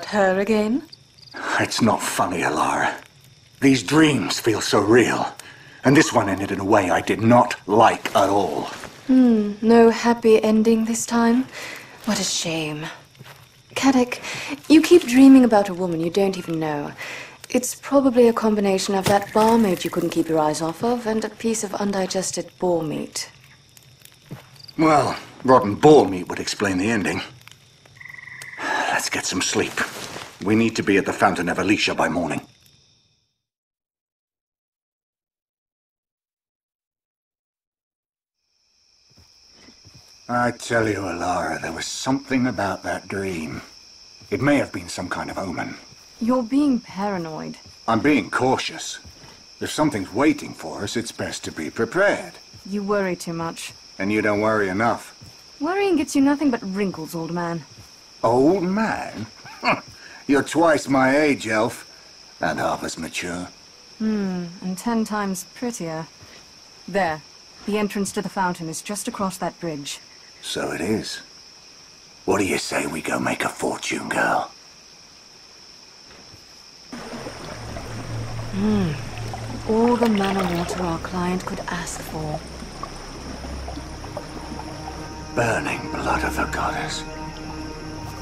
About her again? It's not funny, Alara. These dreams feel so real. And this one ended in a way I did not like at all. Hmm, no happy ending this time? What a shame. Caddoc, you keep dreaming about a woman you don't even know. It's probably a combination of that barmaid you couldn't keep your eyes off of and a piece of undigested boar meat. Well, rotten boar meat would explain the ending. Let's get some sleep. We need to be at the Fountain of Alicia by morning. I tell you, Alara, there was something about that dream. It may have been some kind of omen. You're being paranoid. I'm being cautious. If something's waiting for us, it's best to be prepared. You worry too much. And you don't worry enough. Worrying gets you nothing but wrinkles, old man. Old man? You're twice my age, elf. And half as mature. Hmm, and ten times prettier. There. The entrance to the fountain is just across that bridge. So it is. What do you say we go make a fortune, girl? Hmm, all the mana water our client could ask for. Burning blood of the goddess.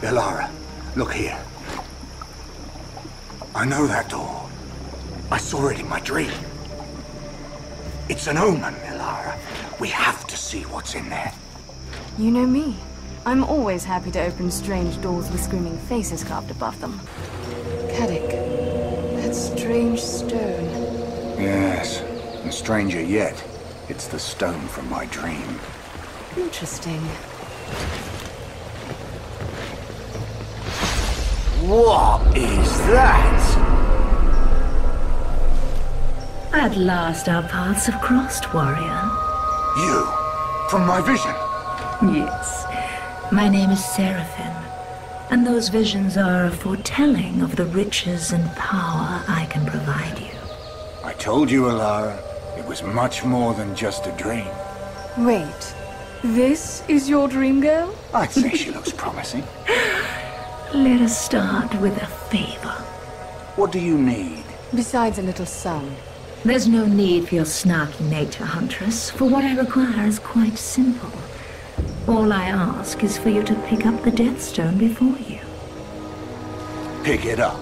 Ilara, look here. I know that door. I saw it in my dream. It's an omen, Ilara. We have to see what's in there. You know me. I'm always happy to open strange doors with screaming faces carved above them. Caddoc, that strange stone. Yes, and stranger yet, it's the stone from my dream. Interesting. What is that? At last our paths have crossed, warrior. You? From my vision? Yes. My name is Seraphine, and those visions are a foretelling of the riches and power I can provide you. I told you, Alara, it was much more than just a dream. Wait, this is your dream girl? I'd say she looks promising. Let us start with a favor. What do you need? Besides a little sun. There's no need for your snarky nature, Huntress, for what I require is quite simple. All I ask is for you to pick up the Death Stone before you. Pick it up.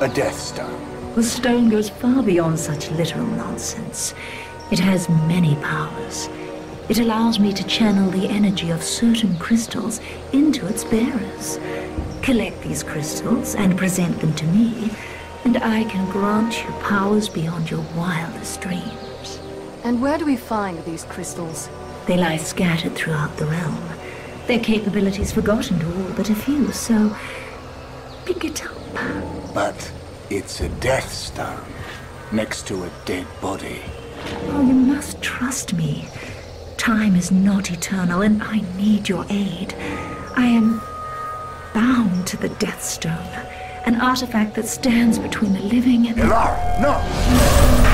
A Death Stone. The stone goes far beyond such literal nonsense. It has many powers. It allows me to channel the energy of certain crystals into its bearers. Collect these crystals and present them to me, and I can grant you powers beyond your wildest dreams. And where do we find these crystals? They lie scattered throughout the realm. Their capabilities forgotten to all but a few, so pick it up. But it's a Death Stone. Next to a dead body. Oh, you must trust me. Time is not eternal, and I need your aid. I am bound to the Death Stone, an artifact that stands between the living and the... Alara, no!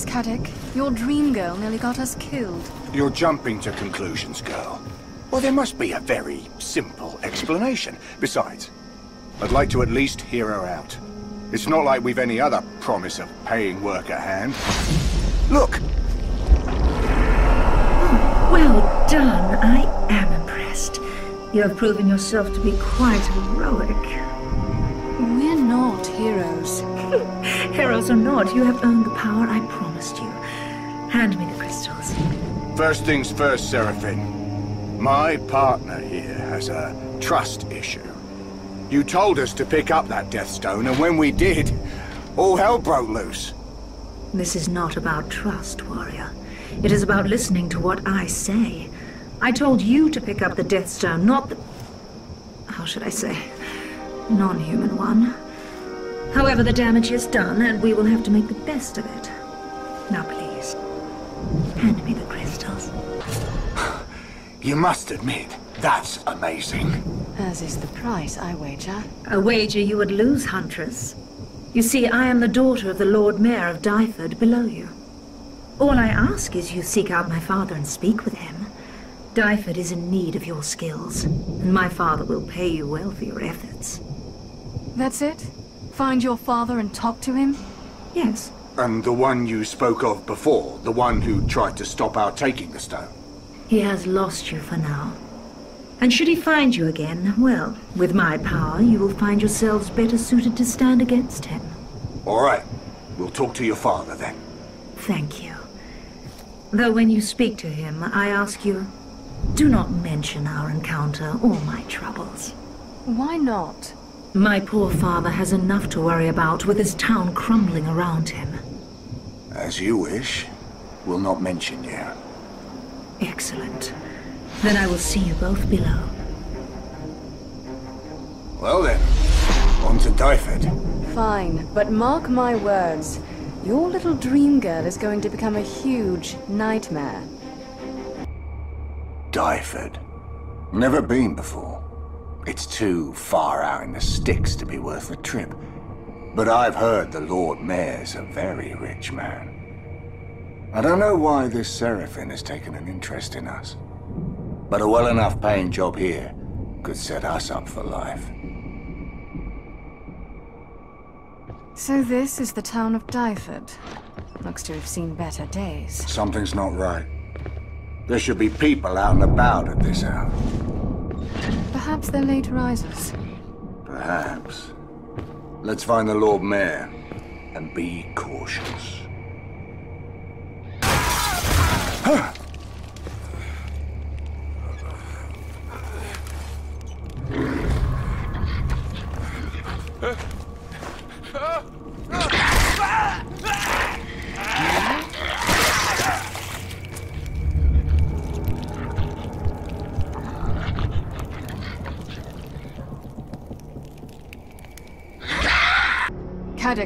Open your eyes, Caddoc. Your dream girl nearly got us killed. You're jumping to conclusions, girl. Well, there must be a very simple explanation. Besides, I'd like to at least hear her out. It's not like we've any other promise of paying work at hand. Look, Well done. I am impressed. You have proven yourself to be quite heroic. We're not heroes. Heroes or not, you have earned the power I promised you. Hand me the crystals. first things first, Seraphine. My partner here has a trust issue. You told us to pick up that Death Stone, and when we did, all hell broke loose. This is not about trust, warrior. It is about listening to what I say. I told you to pick up the Death Stone, not the... How should I say? Non-human one. However, the damage is done, and we will have to make the best of it. Now, please, hand me the crystals. You must admit, that's amazing. As is the price, I wager. A wager you would lose, Huntress. You see, I am the daughter of the Lord Mayor of Dyfed below you. All I ask is you seek out my father and speak with him. Dyfed is in need of your skills, and my father will pay you well for your efforts. That's it? Find your father and talk to him? Yes. And the one you spoke of before, the one who tried to stop our taking the stone. He has lost you for now. And should he find you again, well, with my power, you will find yourselves better suited to stand against him. All right. We'll talk to your father then. Thank you. Though when you speak to him, I ask you, do not mention our encounter or my troubles. Why not? My poor father has enough to worry about with his town crumbling around him. As you wish. We'll not mention you. Excellent. Then I will see you both below. Well then, on to Dyfed. Fine, but mark my words. Your little dream girl is going to become a huge nightmare. Dyfed. Never been before. It's too far out in the sticks to be worth the trip. But I've heard the Lord Mayor's a very rich man. I don't know why this Seraphine has taken an interest in us. But a well enough paying job here could set us up for life. So this is the town of Dyfed. Looks to have seen better days. Something's not right. There should be people out and about at this hour. Perhaps they're late risers. Perhaps. Let's find the Lord Mayor and be cautious.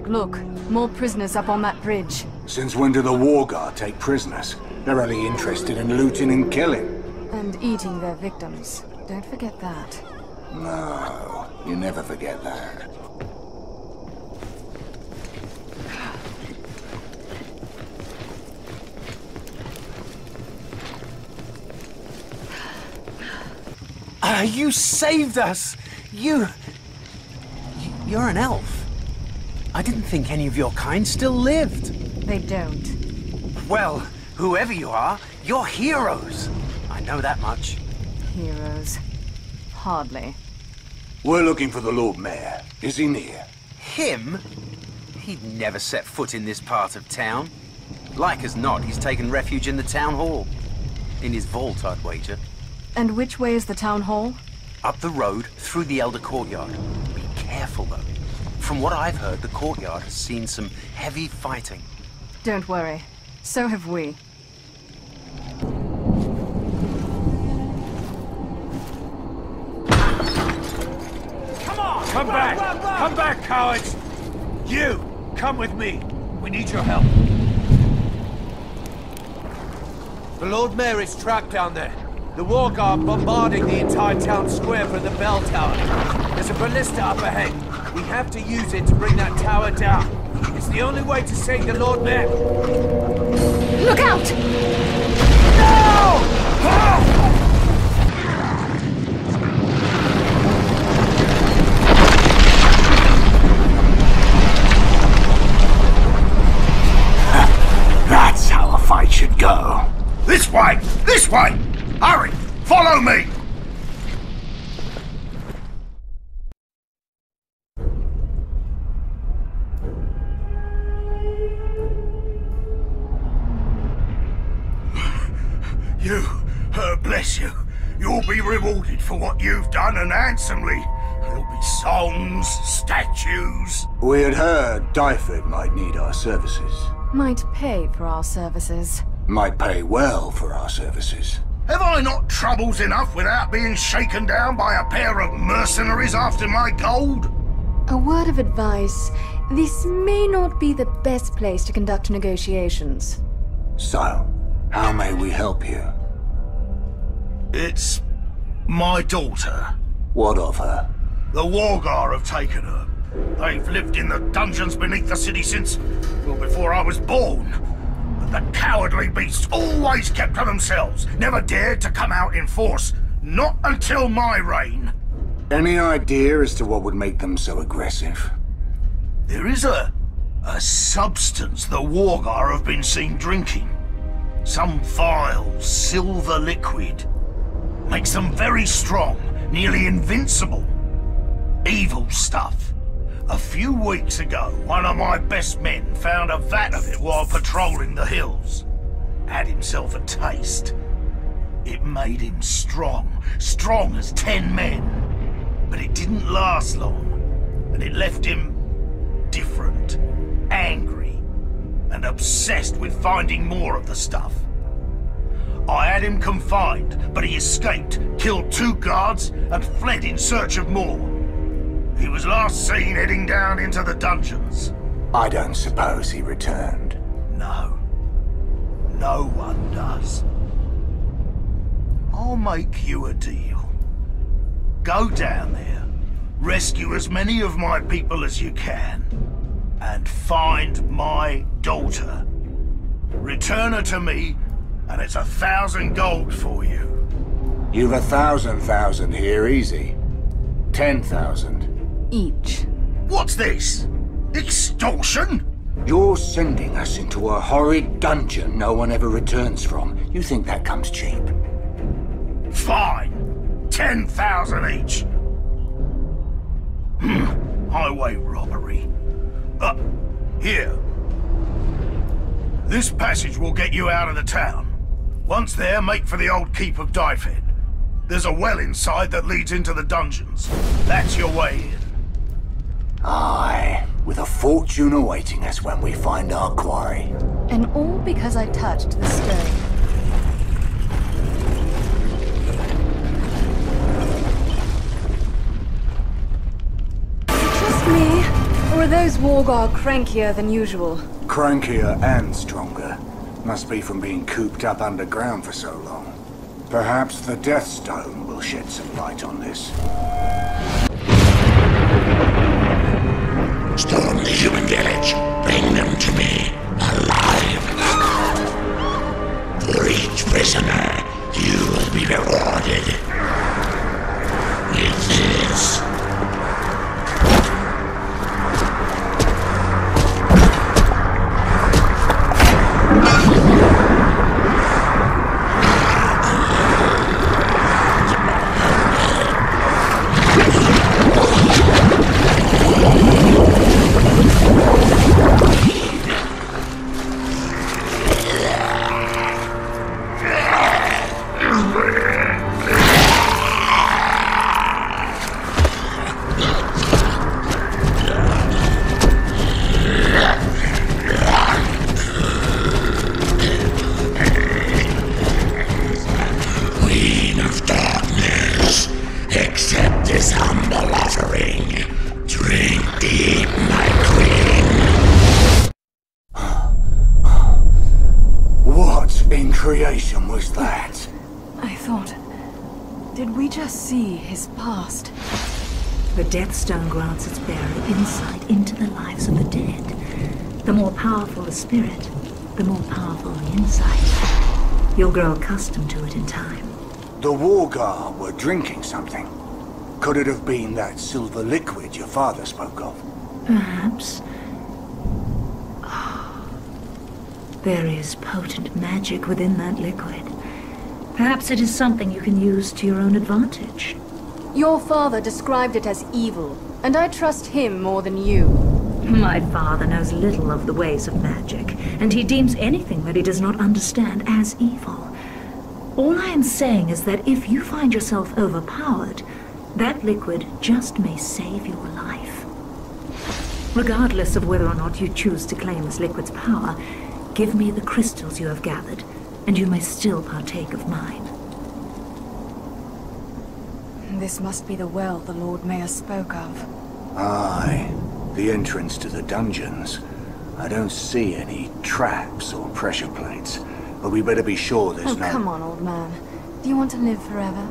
Caddoc, look. More prisoners up on that bridge. Since when do the Wargar take prisoners? They're only interested in looting and killing. And eating their victims. Don't forget that. No, you never forget that. Ah, you saved us! You... You're an elf. I didn't think any of your kind still lived. They don't. Well, whoever you are, you're heroes. I know that much. Heroes. Hardly. We're looking for the Lord Mayor. Is he near? Him? He'd never set foot in this part of town. Like as not, he's taken refuge in the town hall. In his vault, I'd wager. And which way is the town hall? Up the road, through the Elder Courtyard. Be careful, though. From what I've heard, the courtyard has seen some heavy fighting. Don't worry. So have we. Come on, come back! Come back, cowards! You! Come with me! We need your help. The Lord Mayor is trapped down there. The Wargar bombarding the entire town square from the bell tower. There's a ballista up ahead. We have to use it to bring that tower down. It's the only way to save the Lord Mayor. Look out! No! That's how a fight should go. This way! This way! Hurry! Follow me! For what you've done and handsomely. There'll be songs, statues. We had heard Dyfed might need our services. Might pay for our services. Might pay well for our services. Have I not troubles enough without being shaken down by a pair of mercenaries after my gold? A word of advice. This may not be the best place to conduct negotiations. So, how may we help you? It's my daughter. What of her? The Wargar have taken her. They've lived in the dungeons beneath the city since, well, before I was born. But the cowardly beasts always kept to themselves, never dared to come out in force. Not until my reign. Any idea as to what would make them so aggressive? There is a... a substance the Wargar have been seen drinking. Some vile silver liquid. Makes them very strong, nearly invincible. Evil stuff. A few weeks ago, one of my best men found a vat of it while patrolling the hills. Had himself a taste. It made him strong, strong as ten men. But it didn't last long, and it left him different, angry, and obsessed with finding more of the stuff. I had him confined, but he escaped, killed two guards, and fled in search of more. He was last seen heading down into the dungeons. I don't suppose he returned. No. No one does. I'll make you a deal. Go down there, rescue as many of my people as you can, and find my daughter. Return her to me, and it's a thousand gold for you. You've a thousand thousand here, easy. Ten thousand. Each. What's this? Extortion? You're sending us into a horrid dungeon no one ever returns from. You think that comes cheap? Fine. Ten thousand each. Hmm. Highway robbery. Uh, here. This passage will get you out of the town. Once there, make for the old keep of Dyfed. There's a well inside that leads into the dungeons. That's your way in. Aye, with a fortune awaiting us when we find our quarry. And all because I touched the stone. Just me? Or are those Wargar crankier than usual? Crankier and stronger. Must be from being cooped up underground for so long. Perhaps the Death Stone will shed some light on this. Storm the human village. Bring them to me, alive. For each prisoner, you will be rewarded with this. Stone grants its bearer insight into the lives of the dead. The more powerful the spirit, the more powerful the insight. You'll grow accustomed to it in time. The Wargar were drinking something. Could it have been that silver liquid your father spoke of? Perhaps. There is potent magic within that liquid. Perhaps it is something you can use to your own advantage. Your father described it as evil, and I trust him more than you. My father knows little of the ways of magic, and he deems anything that he does not understand as evil. All I am saying is that if you find yourself overpowered, that liquid just may save your life. Regardless of whether or not you choose to claim this liquid's power, give me the crystals you have gathered, and you may still partake of mine. This must be the well the Lord Mayor spoke of. Aye, the entrance to the dungeons. I don't see any traps or pressure plates, but we better be sure there's Oh, no... come on, old man. Do you want to live forever?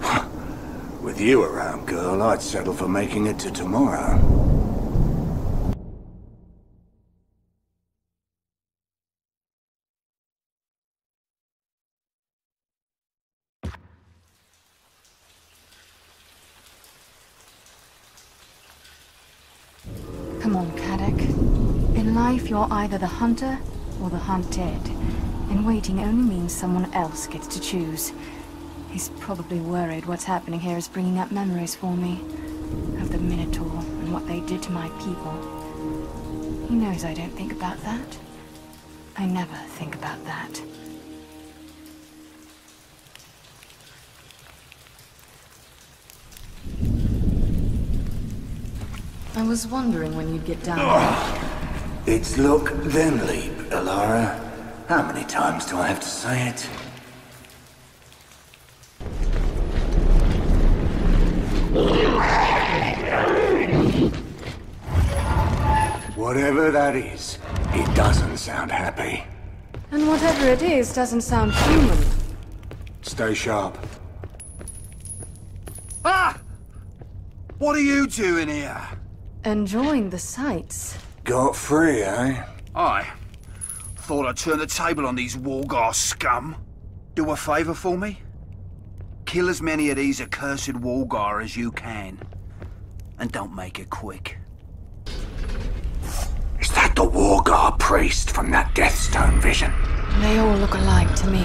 With you around, girl, I'd settle for making it to tomorrow. You're either the hunter or the hunted. And waiting only means someone else gets to choose. He's probably worried what's happening here is bringing up memories for me. Of the Minotaur and what they did to my people. He knows I don't think about that. I never think about that. I was wondering when you'd get down. It's look, then leap, Alara. How many times do I have to say it? Whatever that is, it doesn't sound happy. And whatever it is doesn't sound human. Stay sharp. Ah! What are you doing here? Enjoying the sights. Got free, eh? I thought I'd turn the table on these Wargar scum. Do a favour for me? Kill as many of these accursed Wargar as you can. And don't make it quick. Is that the Wargar priest from that Deathstone vision? They all look alike to me.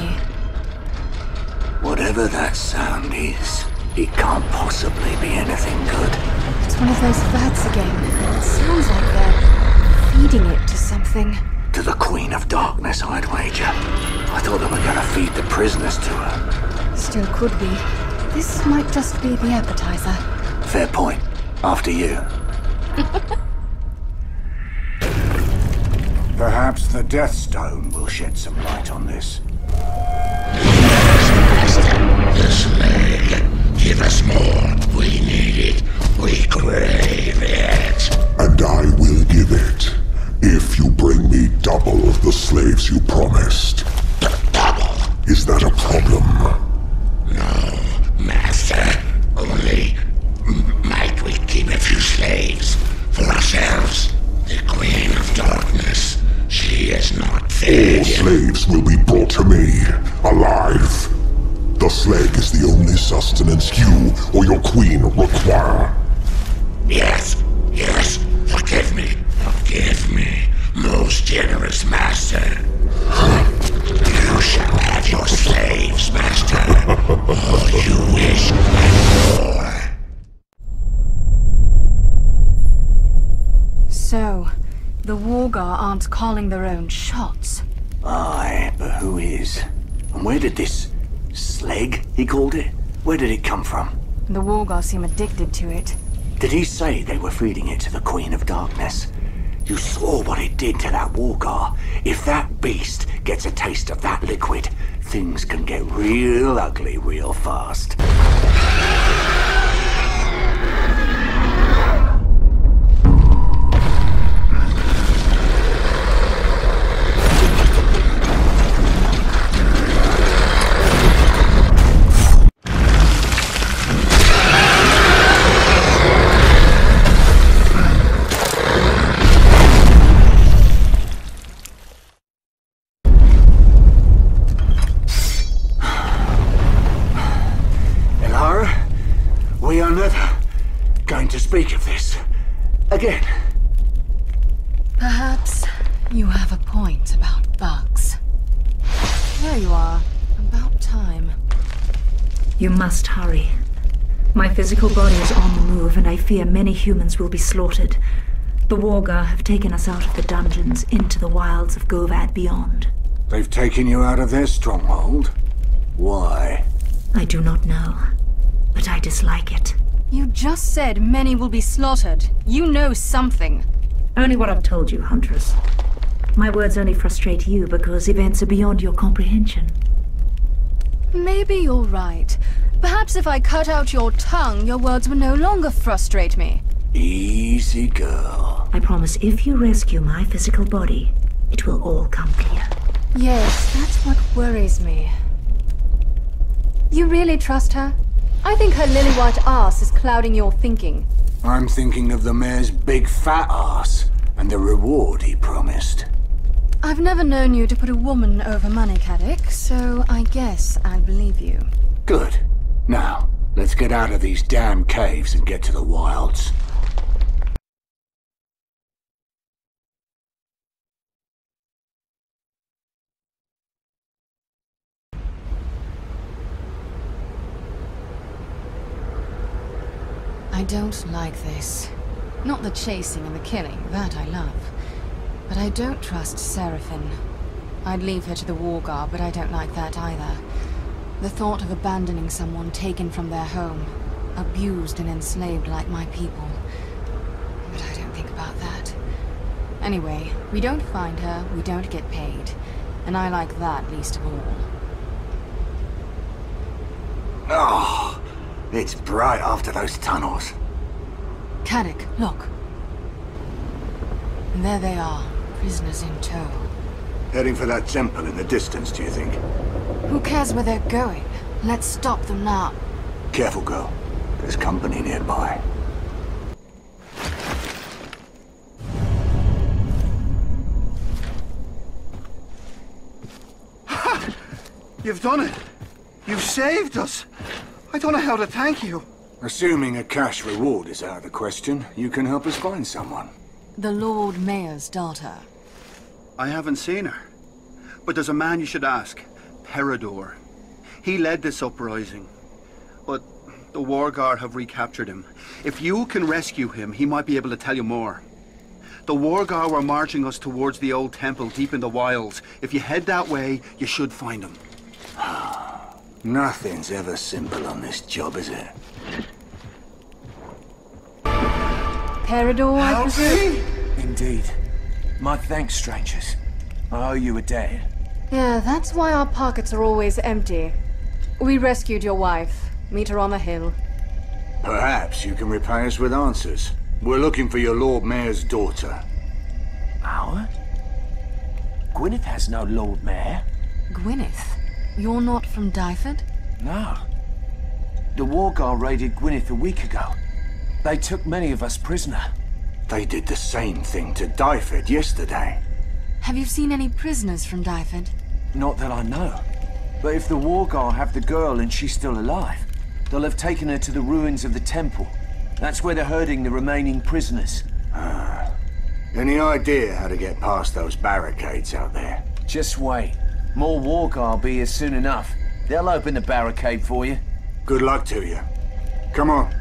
Whatever that sound is, it can't possibly be anything good. It's one of those vats again. It sounds like they're feeding it to something. To the Queen of Darkness, I'd wager. I thought they were gonna feed the prisoners to her. Still could be. This might just be the appetizer. Fair point. After you. Perhaps the Death Stone will shed some light on this. The Sleg. Give us more. We need it. We crave it. And I will give it, if you bring me double of the slaves you promised. Double. Is that a problem? No, Master. Only might we keep a few slaves for ourselves. The Queen of Darkness. She is not All fed. slaves will be brought to me, alive. The Sleg is the only sustenance you or your queen require. Yes, yes. Forgive me. Forgive me, most generous master. You shall have your slaves, master. All you wish and more. So, the Wargar aren't calling their own shots. Aye, but who is? And where did this Sleg, he called it? Where did it come from? The Wargar seem addicted to it. Did he say they were feeding it to the Queen of Darkness? You saw what it did to that Wargar. If that beast gets a taste of that liquid, things can get real ugly real fast. Fear many humans will be slaughtered. The Wargar have taken us out of the dungeons into the wilds of Govad beyond. They've taken you out of their stronghold? Why? I do not know, but I dislike it. You just said many will be slaughtered. You know something. Only what I've told you, Huntress. My words only frustrate you because events are beyond your comprehension. Maybe you're right. Perhaps if I cut out your tongue, your words would no longer frustrate me. Easy girl. I promise if you rescue my physical body, it will all come clear. Yes, that's what worries me. You really trust her? I think her lily white ass is clouding your thinking. I'm thinking of the mayor's big fat ass and the reward he promised. I've never known you to put a woman over money, Caddoc, so I guess I believe you. Good. Now, let's get out of these damn caves and get to the wilds. I don't like this. Not the chasing and the killing, that I love. But I don't trust Seraphine. I'd leave her to the Wargar, but I don't like that either. The thought of abandoning someone taken from their home, abused and enslaved like my people. But I don't think about that. Anyway, we don't find her, we don't get paid. And I like that least of all. Oh, it's bright after those tunnels. Caddoc, look. And there they are, prisoners in tow. Heading for that temple in the distance, do you think? Who cares where they're going? Let's stop them now. Careful, girl. There's company nearby. You've done it. You've saved us. I don't know how to thank you. Assuming a cash reward is out of the question, you can help us find someone. The Lord Mayor's daughter. I haven't seen her. But there's a man you should ask. Peridor. He led this uprising. But the Wargar have recaptured him. If you can rescue him, he might be able to tell you more. The Wargar were marching us towards the old temple deep in the wilds. If you head that way, you should find him. Nothing's ever simple on this job, is it? Peridor, I presume? Indeed. My thanks, strangers. I owe you a debt. Yeah, that's why our pockets are always empty. We rescued your wife. Meet her on the hill. Perhaps you can repay us with answers. We're looking for your Lord Mayor's daughter. Our? Gwyneth has no Lord Mayor. Gwyneth? You're not from Dyfed? No. The Wargar raided Gwyneth a week ago. They took many of us prisoner. They did the same thing to Dyfed yesterday. Have you seen any prisoners from Dyfed? Not that I know. But if the Wargar have the girl and she's still alive, they'll have taken her to the ruins of the temple. That's where they're herding the remaining prisoners. Ah. Any idea how to get past those barricades out there? Just wait. More Wargar be here soon enough. They'll open the barricade for you. Good luck to you. Come on.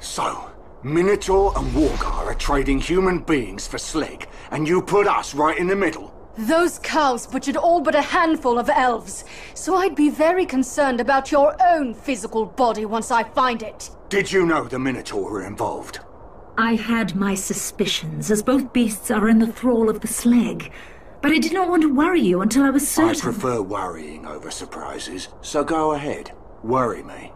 So, Minotaur and Wargar are trading human beings for Sleg, and you put us right in the middle? Those cows butchered all but a handful of elves, so I'd be very concerned about your own physical body once I find it. Did you know the Minotaur were involved? I had my suspicions, as both beasts are in the thrall of the Sleg. But I did not want to worry you until I was certain. I prefer worrying over surprises, so go ahead. Worry me.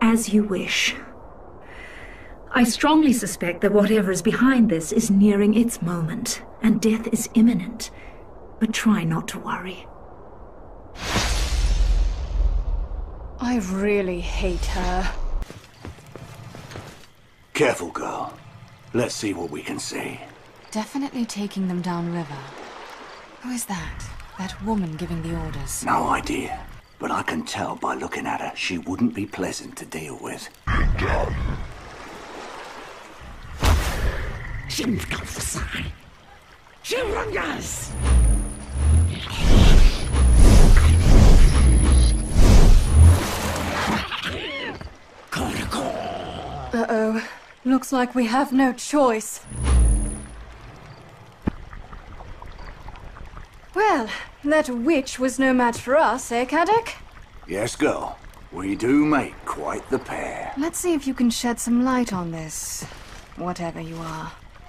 As you wish. I strongly suspect that whatever is behind this is nearing its moment, and death is imminent. But try not to worry. I really hate her. Careful, girl. Let's see what we can see. Definitely taking them downriver. Who is that? That woman giving the orders? No idea. But I can tell by looking at her, she wouldn't be pleasant to deal with. Schimpfkopfsei. Chirungas! Uh-oh. Looks like we have no choice. Well, that witch was no match for us, eh, Caddoc? Yes, girl. We do make quite the pair. Let's see if you can shed some light on this. Whatever you are.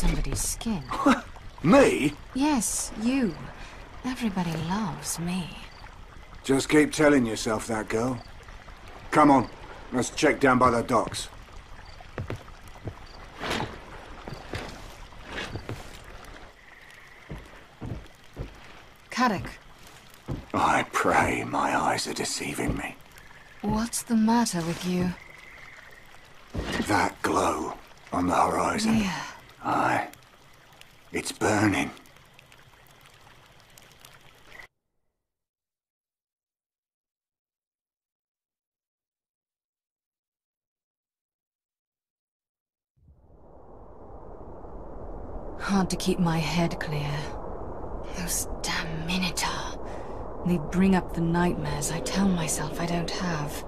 somebody's skin. Me? yes, you. Everybody loves me. Just keep telling yourself that, girl. Come on, let's check down by the docks. Caddoc, I pray my eyes are deceiving me. what's the matter with you? That glow on the horizon. Yeah. Aye. It's burning. Hard to keep my head clear. Those damn Minotaur. They bring up the nightmares I tell myself I don't have.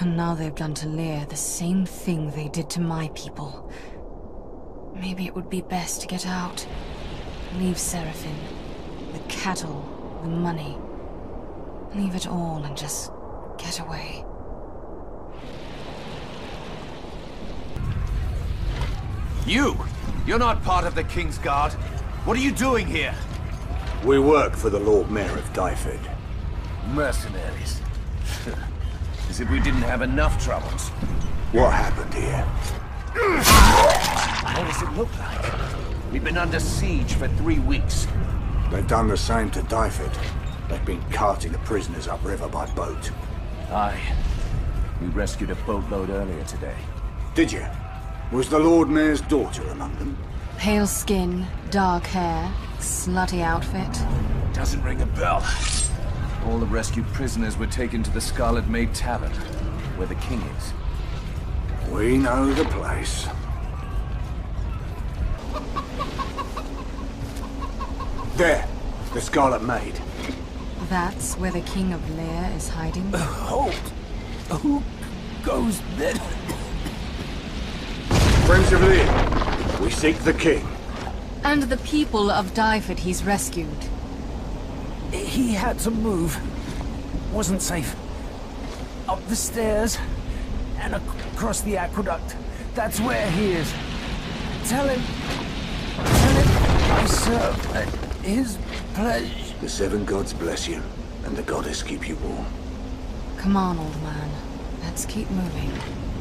And now they've done to Lear the same thing they did to my people. Maybe it would be best to get out. Leave Seraphine. The cattle. The money. Leave it all and just get away. You! You're not part of the King's Guard. What are you doing here? We work for the Lord Mayor of Dyfed. Mercenaries. As if we didn't have enough troubles. What happened here? What does it look like? We've been under siege for three weeks. They've done the same to Dyfed. They've been carting the prisoners upriver by boat. Aye. We rescued a boatload earlier today. Did you? Was the Lord Mayor's daughter among them? Pale skin, dark hair, slutty outfit. Doesn't ring a bell. All the rescued prisoners were taken to the Scarlet Maid Tavern, where the king is. We know the place. There, the Scarlet Maid. That's where the King of Lear is hiding? Hold! Who goes there? Friends of Lear, we seek the king. And the people of Dyfed he's rescued. He had to move. Wasn't safe. Up the stairs and ac across the aqueduct. That's where he is. Tell him. Tell him I serve at his pledge. The seven gods bless you, and the goddess keep you warm. Come on, old man. Let's keep moving.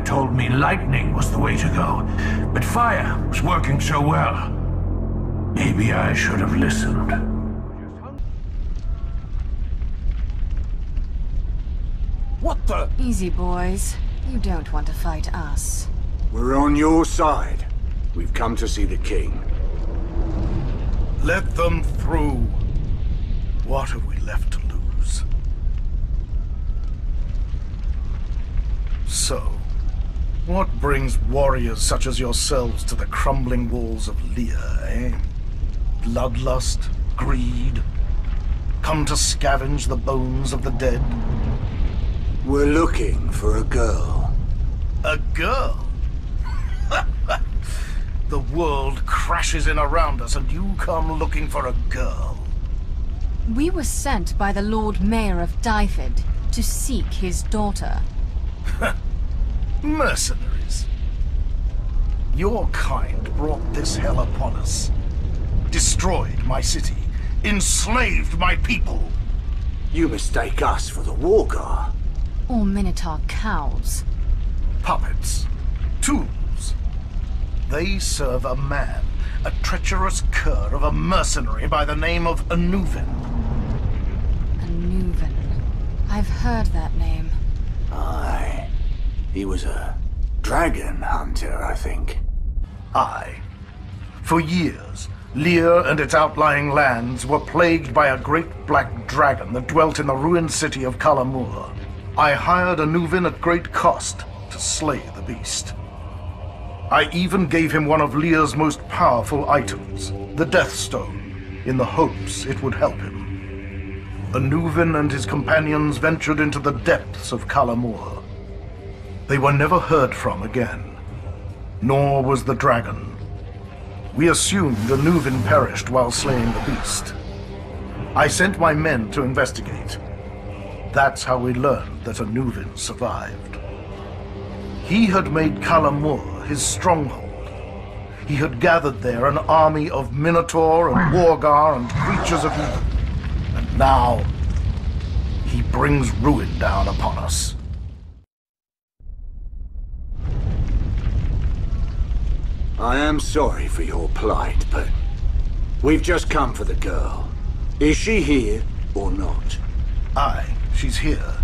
Had told me lightning was the way to go, but fire was working so well. Maybe I should have listened. What the? Easy, boys. You don't want to fight us. We're on your side. We've come to see the king. Let them through. What have we left to lose? So, what brings warriors such as yourselves to the crumbling walls of Lear, eh? Bloodlust? Greed? Come to scavenge the bones of the dead? We're looking for a girl. A girl? the world crashes in around us and you come looking for a girl. We were sent by the Lord Mayor of Dyfed to seek his daughter. Mercenaries. Your kind brought this hell upon us. Destroyed my city. Enslaved my people. You mistake us for the Wargar. Or Minotaur cows. Puppets. Tools. They serve a man. A treacherous cur of a mercenary by the name of Anuvin. Anuvan. I've heard that name. Aye. He was a dragon hunter, I think. Aye. For years, Lear and its outlying lands were plagued by a great black dragon that dwelt in the ruined city of Kalamur. I hired Anuvin at great cost to slay the beast. I even gave him one of Lear's most powerful items, the Death Stone, in the hopes it would help him. Anuvin and his companions ventured into the depths of Kalamur. They were never heard from again, nor was the dragon. We assumed Anuvin perished while slaying the beast. I sent my men to investigate. That's how we learned that Anuvin survived. He had made Kalamur his stronghold. He had gathered there an army of Minotaur and Wargar and creatures of evil. And now, he brings ruin down upon us. I am sorry for your plight, but we've just come for the girl. Is she here or not? Aye, she's here.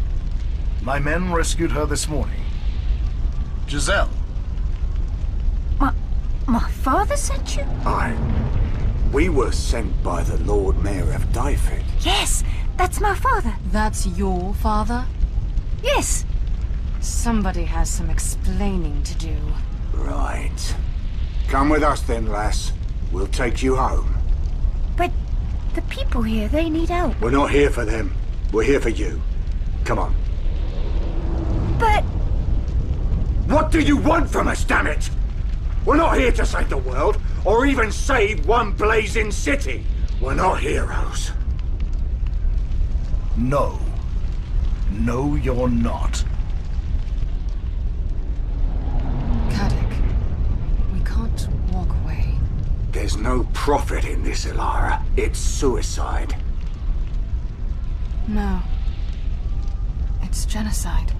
My men rescued her this morning. Giselle. My, my father sent you? Aye. We were sent by the Lord Mayor of Dyfed. Yes, that's my father. That's your father? Yes. Somebody has some explaining to do. Right. Come with us then, lass. We'll take you home. But the people here, they need help. We're not here for them. We're here for you. Come on. But... What do you want from us, damn it? We're not here to save the world, or even save one blazing city. We're not heroes. No. No, you're not. There's no profit in this, Elara. It's suicide. No. It's genocide.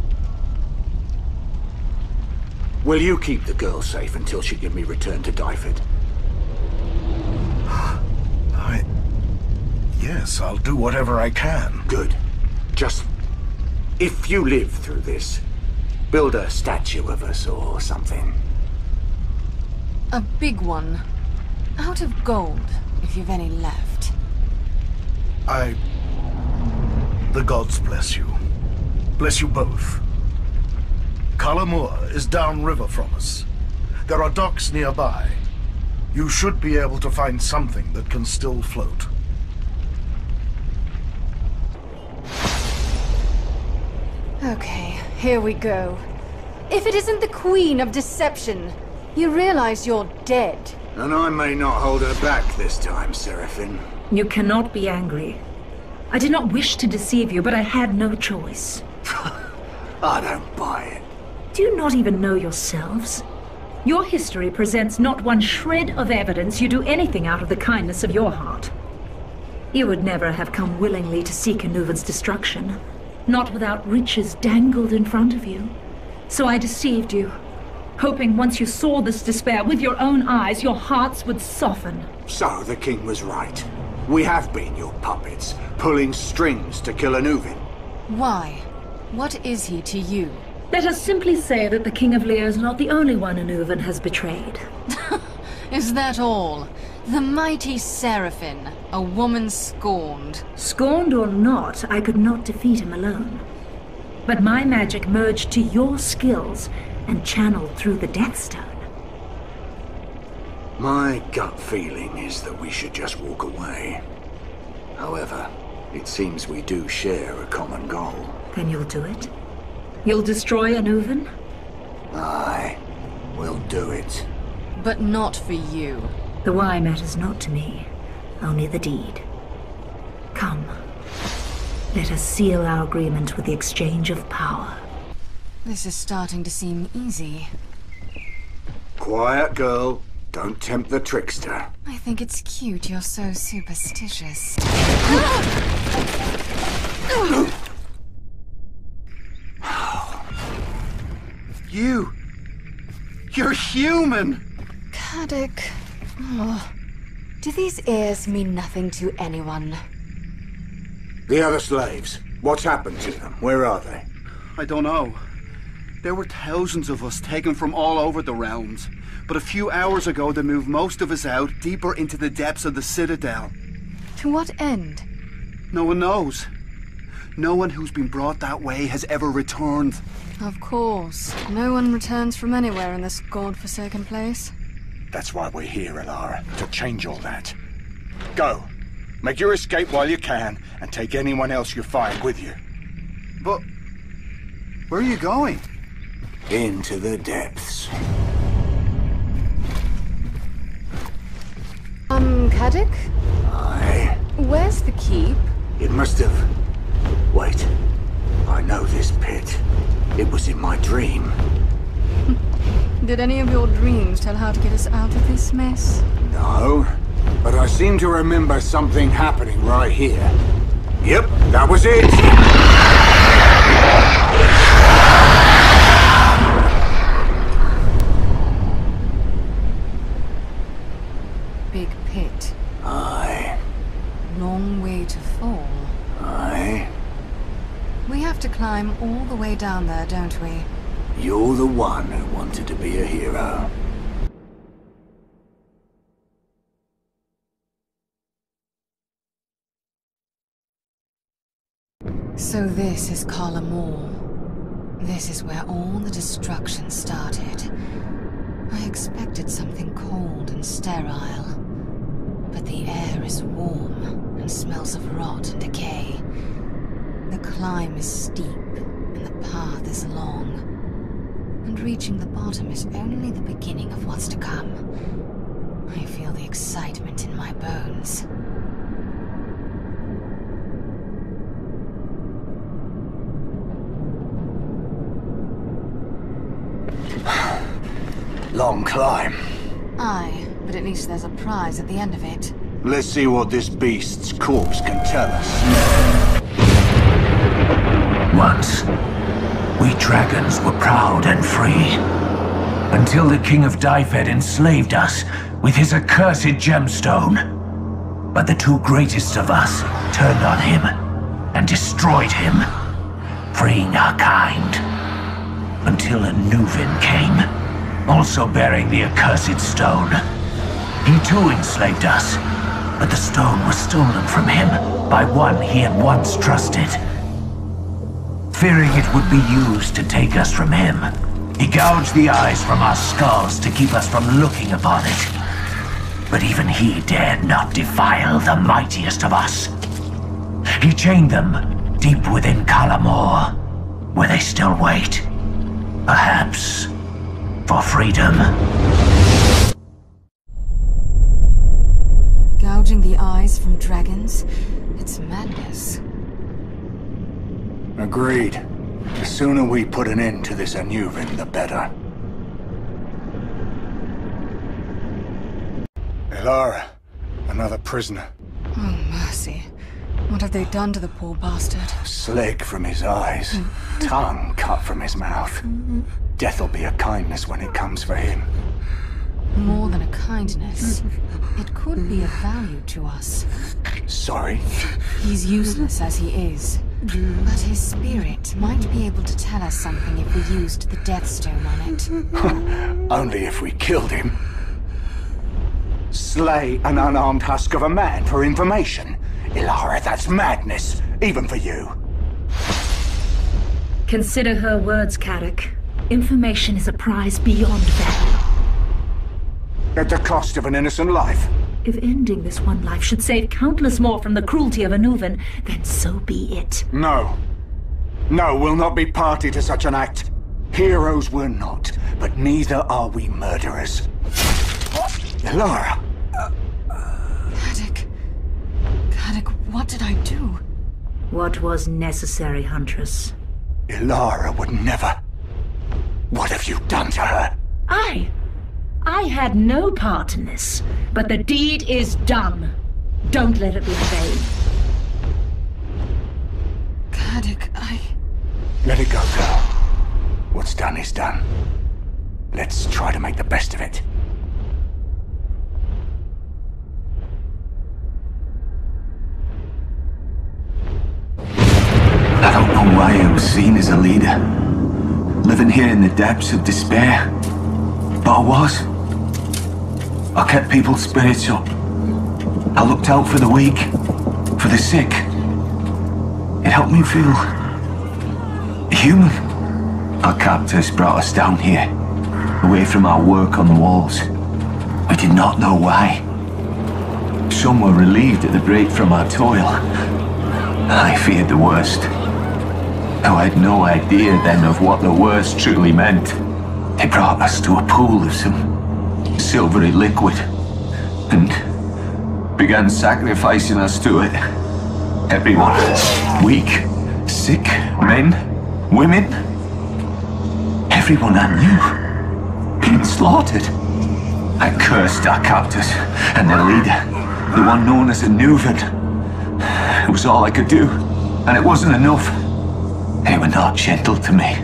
Will you keep the girl safe until she can be returned to Dyfed? I... Yes, I'll do whatever I can. Good. Just... If you live through this, build a statue of us or something. A big one. Out of gold, if you've any left. I... The gods bless you. Bless you both. Kalamur is downriver from us. There are docks nearby. You should be able to find something that can still float. Okay, here we go. If it isn't the Queen of Deception, you realize you're dead. And I may not hold her back this time, Seraphine. You cannot be angry. I did not wish to deceive you, but I had no choice. I don't buy it. Do you not even know yourselves? Your history presents not one shred of evidence you do anything out of the kindness of your heart. You would never have come willingly to seek Anuvin's destruction, not without riches dangled in front of you. So I deceived you, hoping once you saw this despair with your own eyes, your hearts would soften. So the king was right. We have been your puppets, pulling strings to kill Anuvin. Why? What is he to you? Let us simply say that the King of Lear is not the only one Anuvin has betrayed. Is that all? The mighty Seraphine, a woman scorned. Scorned or not, I could not defeat him alone. But my magic merged to your skills and channeled through the Death Stone. My gut feeling is that we should just walk away. However, it seems we do share a common goal. Then you'll do it? You'll destroy Anuvin? Aye, we'll do it. But not for you. The why matters not to me, only the deed. Come. Let us seal our agreement with the exchange of power. This is starting to seem easy. Quiet, girl. Don't tempt the trickster. I think it's cute you're so superstitious. You! You're human! Caddoc. Oh. Do these ears mean nothing to anyone? The other slaves. What's happened to them? Where are they? I don't know. There were thousands of us taken from all over the realms. But a few hours ago, they moved most of us out deeper into the depths of the Citadel. To what end? No one knows. No one who's been brought that way has ever returned. Of course. No one returns from anywhere in this god-forsaken place. That's why we're here, Elara, to change all that. Go. Make your escape while you can, and take anyone else you find with you. But... Where are you going? Into the depths. Um, Caddoc? Aye. Where's the keep? It must have... Wait. I know this pit. It was in my dream. Did any of your dreams tell how to get us out of this mess? No, but I seem to remember something happening right here. Yep, that was it! Big pit. Aye. Long way to fall. Aye. We have to way down there, don't we? You're the one who wanted to be a hero. So this is Kala This is where all the destruction started. I expected something cold and sterile. But the air is warm and smells of rot and decay. The climb is steep path is long. And reaching the bottom is only the beginning of what's to come. I feel the excitement in my bones. Long climb. Aye, but at least there's a prize at the end of it. Let's see what this beast's corpse can tell us. Once, we dragons were proud and free. Until the King of Dyfed enslaved us with his accursed gemstone. But the two greatest of us turned on him and destroyed him, freeing our kind. Until Anuvin came also bearing the accursed stone. He too enslaved us, but the stone was stolen from him by one he had once trusted. Fearing it would be used to take us from him, he gouged the eyes from our skulls to keep us from looking upon it. But even he dared not defile the mightiest of us. He chained them deep within Kalamor, where they still wait. Perhaps for freedom. Gouging the eyes from dragons? It's madness. Agreed. The sooner we put an end to this Anuvin, the better. Elara, another prisoner. Oh, mercy. What have they done to the poor bastard? Slick from his eyes, tongue cut from his mouth. Death'll be a kindness when it comes for him. More than a kindness. It could be of value to us. Sorry? He's useless as he is. But his spirit might be able to tell us something if we used the Deathstone on it. Only if we killed him. Slay an unarmed husk of a man for information. Elara, that's madness, even for you. Consider her words, Caddoc. Information is a prize beyond value. At the cost of an innocent life? If ending this one life should save countless more from the cruelty of Anuvin, then so be it. No. No, we'll not be party to such an act. Heroes we're not, but neither are we murderers. Laura! Caddoc. Caddoc, what did I do? What was necessary, Huntress? Elara would never. What have you done to her? I. I had no part in this, but the deed is done. Don't let it be vain. Caddoc, I... Let it go, girl. What's done is done. Let's try to make the best of it. I don't know why I was seen as a leader living here in the depths of despair. But I was. I kept people's spirits up. I looked out for the weak, for the sick. It helped me feel human. Our captors brought us down here, away from our work on the walls. We did not know why. Some were relieved at the break from our toil. I feared the worst. Though I had no idea then of what the worst truly meant. They brought us to a pool of some silvery liquid and began sacrificing us to it. Everyone. Weak, sick, men, women. Everyone I knew. Being slaughtered. I cursed our captors and their leader, the one known as Anuvin. It was all I could do, and it wasn't enough. They were not gentle to me.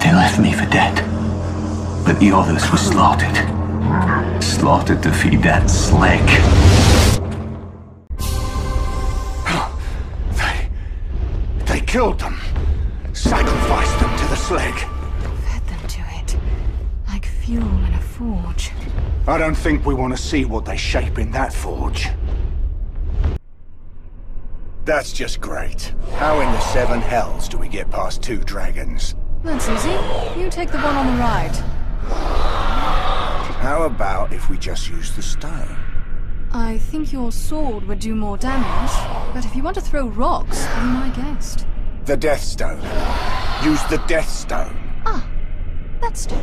They left me for dead. But the others were slaughtered. Slaughtered to feed that slick. They they killed them. Sacrificed them to the sleg. Fed them to it. Like fuel in a forge. I don't think we want to see what they shape in that forge. That's just great. How in the seven hells do we get past two dragons? That's easy. You take the one on the right. How about if we just use the stone? I think your sword would do more damage, but if you want to throw rocks, be my guest. The Death Stone. Use the Death Stone. Ah, let's do.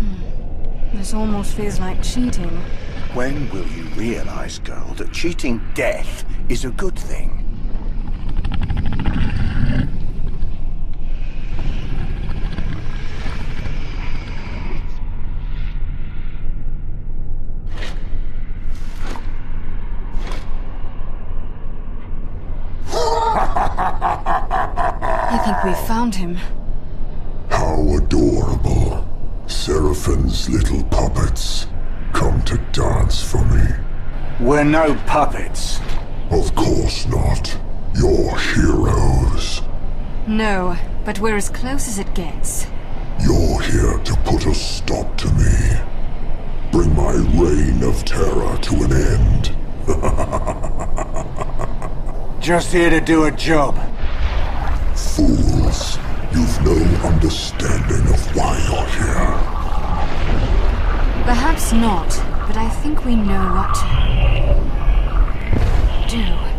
Hmm. This almost feels like cheating. When will you realize, girl, that cheating death is a good thing? I think we found him. How adorable. Seraphine's little puppets come to dance for me. We're no puppets. Of course not. You're heroes. No, but we're as close as it gets. You're here to put a stop to me. Bring my reign of terror to an end. Just here to do a job. Fools. You've no understanding of why you're here. Perhaps not, but I think we know what to do.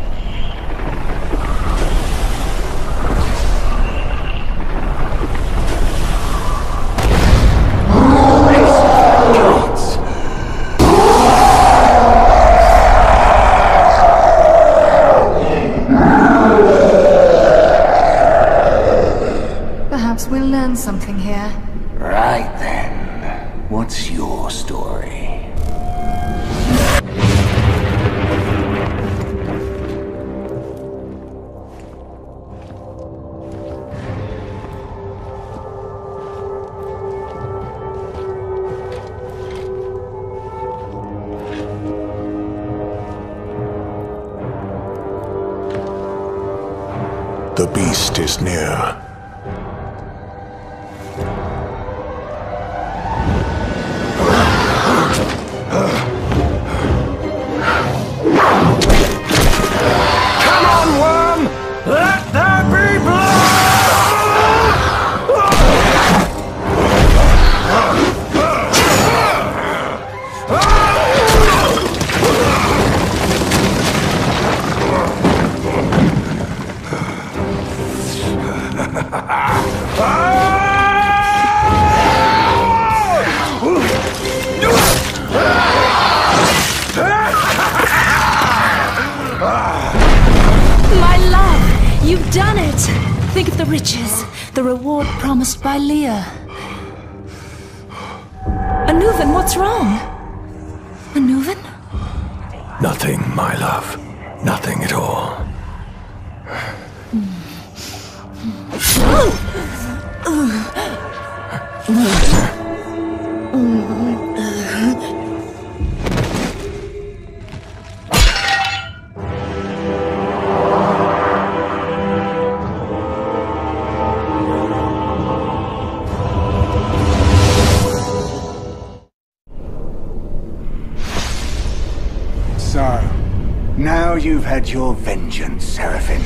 Now had your vengeance, Seraphine.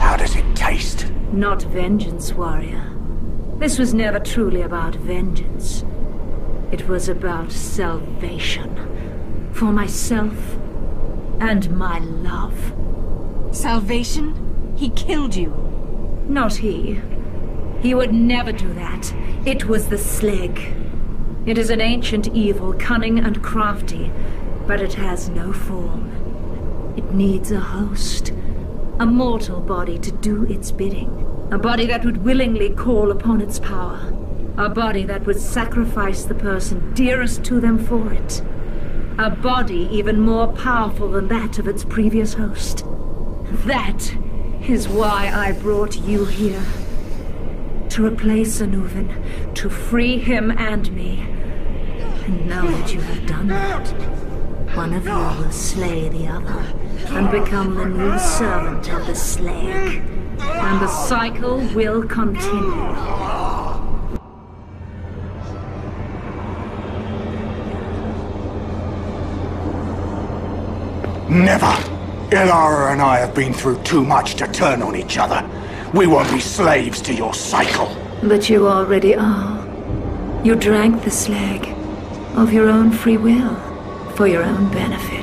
How does it taste? Not vengeance, warrior. This was never truly about vengeance. It was about salvation. For myself and my love. Salvation? He killed you. Not he. He would never do that. It was the Sleg. It is an ancient evil, cunning and crafty, but it has no form. It needs a host. A mortal body to do its bidding. A body that would willingly call upon its power. A body that would sacrifice the person dearest to them for it. A body even more powerful than that of its previous host. That is why I brought you here. To replace Anuvin, to free him and me. And now that you have done that, one of you will slay the other and become the new servant of the Sleg. And the cycle will continue. Never! Elara and I have been through too much to turn on each other. We won't be slaves to your cycle. But you already are. You drank the sleg of your own free will, for your own benefit.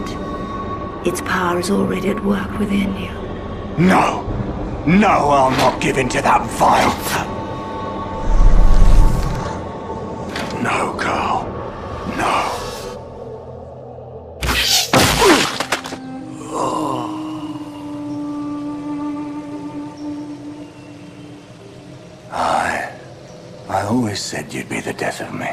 Its power is already at work within you. No! No, I'll not give in to that vile... No, girl. No. I... I always said you'd be the death of me.